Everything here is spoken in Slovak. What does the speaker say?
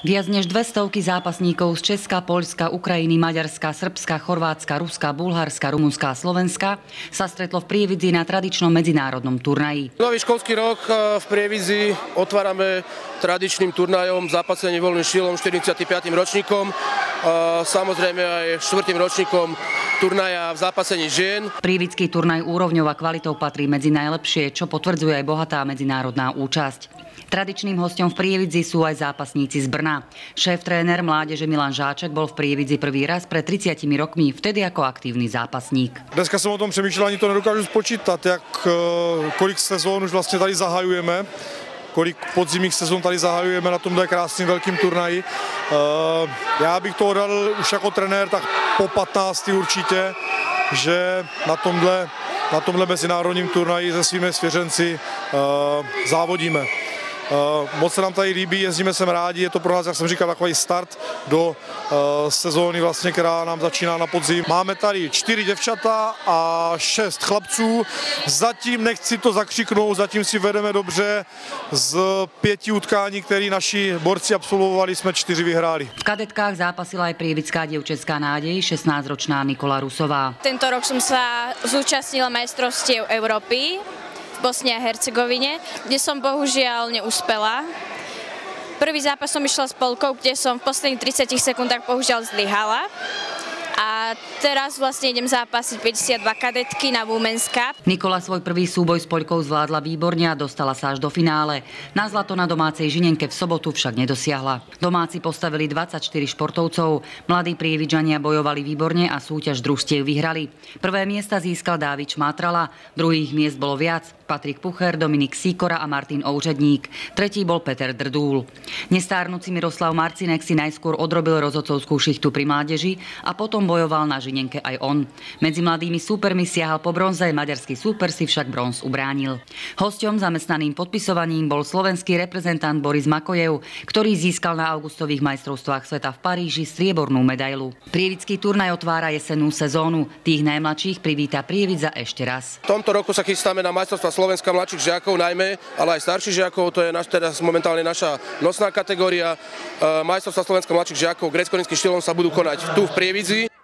Viac než 200 zápasníkov z Česka, Poľska, Ukrajiny, Maďarska, Srbska, Chorvátska, Ruska, Bulharska, Rumunska a Slovenska sa stretlo v Prievidzi na tradičnom medzinárodnom turnaji. Nový školský rok e, v Prievidzi otvárame tradičným turnajom zápasenie voľným štýlom 45. ročníkom, a samozrejme aj štvrtým ročníkom turnaja v zápasení žien. Prievidský turnaj úrovňou a kvalitou patrí medzi najlepšie, čo potvrdzuje aj bohatá medzinárodná účasť. Tradičným hostom v Prievidzi sú aj zápasníci z Brna. Šéf-tréner mládeže Milan Žáček bol v Prievidzi prvý raz pred 30 rokmi, vtedy ako aktívny zápasník. Dneska jsem o tom přemýšlel, ani to nedokážu spočítat, jak, eh, kolik sezón už vlastně tady zahajujeme kolik podzimních sezon tady zahajujeme na tomhle krásným velkým turnaji. Eh, já bych to odhadl už jako trenér tak po 15. určitě, že na tomhle, na tomhle mezinárodním turnaji se svými svěřenci eh, závodíme. Eh, moc se nám tady líbí, jezdíme sem rádi, je to pro nás, jak jsem říkal, takový start do eh, sezóny, vlastně, která nám začíná na podzim. Máme tady čtyři děvčata a šest chlapců. Zatím nechci to zakřiknout, zatím si vedeme dobře. Z pěti utkání, které naši borci absolvovali, jsme čtyři vyhráli. V kadetkách zápasila aj prievická dievčenská nádej, 16-ročná Nikola Rusová. Tento rok som sa zúčastnila majstrovstiev Európy Bosne a Hercegovine, kde som bohužiaľ neúspela. Prvý zápas som išla s Polkou, kde som v posledných 30 sekundách bohužiaľ zlyhala. A teraz vlastne idem zápasiť 52 kadetky na Women's Cup. Nikola svoj prvý súboj s Poľkou zvládla výborne a dostala sa až do finále. Na zlato na domácej Žinenke v sobotu však nedosiahla. Domáci postavili 24 športovcov, mladí prievidžania bojovali výborne a súťaž družstiev vyhrali. Prvé miesta získal Dávič Mátrala, druhých miest bolo viac, Patrik Pucher, Dominik Síkora a Martin Oužedník. Tretí bol Peter Drdúl. Nestárnúci Miroslav Marcinek si najskôr odrobil rozhodcovskú šichtu pri mládeži a potom bojoval na Žinenke aj on. Medzi mladými súpermi siahal po bronze, maďarský súper si však bronz ubránil. Hosťom zamestnaným podpisovaním bol slovenský reprezentant Boris Makojev, ktorý získal na augustových majstrovstvách sveta v Paríži striebornú medailu. Prievický turnaj otvára jesennú sezónu. Tých najmladších privíta Prievidza ešte raz. V tomto roku sa chystáme na majstrovstvá Slovenska mladších žiakov najmä, ale aj starších žiakov, to je naš, teraz momentálne naša nosná kategória. E, majstrovstvá Slovenska mladších žiakov grecko štýlom sa budú konať tu v Prievidzi.